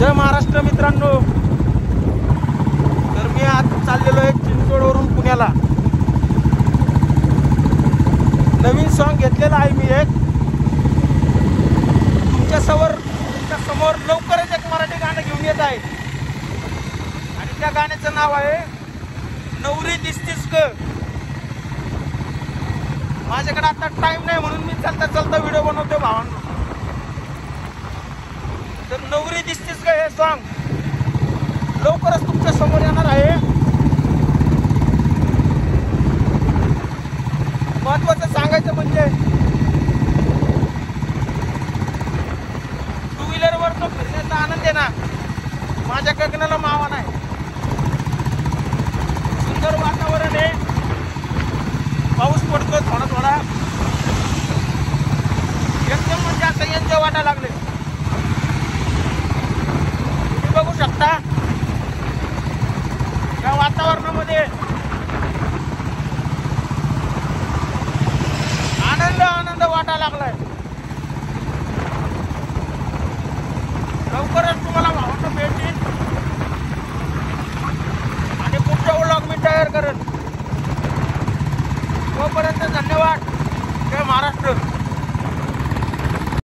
जय महाराष्ट्र मित्रांनो. तर मी आज चाललेलो आहे चिंचवडवरून पुण्याला. नवीन सॉन्ग घेतलेलं आहे मी एक. तुमच्यासमोर तुमच्यासमोर लवकरच एक मराठी गाणं घेऊन येत आहे. आणि त्या गाण्याचं नाव आहे नवरी दिसतीस ग. माझ्याकडे आता टाइम नाही म्हणून मी चालता चालता व्हिडिओ बनवतो भावांनो. तर नवरी दिसतीस का हे सांग? लवकरच तुमच्यासमोर येणार आहे. महत्वाचं सांगायचं म्हणजे टू व्हीलरवर तो फिरण्याचा आनंद आहे ना माझ्या गगनाला मावा नाही. सुंदर वातावरण आहे. पाऊस पडतो थोडा थोडा. एकदम म्हणजे आता एन्जॉय वाटायला लागले. शकता? या वातावरणामध्ये आनंद आनंद वाटायला लागलाय. लवकरच तुम्हाला भावांना भेटतील आणि पुढचा व्लॉग मी तयार करेन. तोपर्यंत धन्यवाद. जय महाराष्ट्र.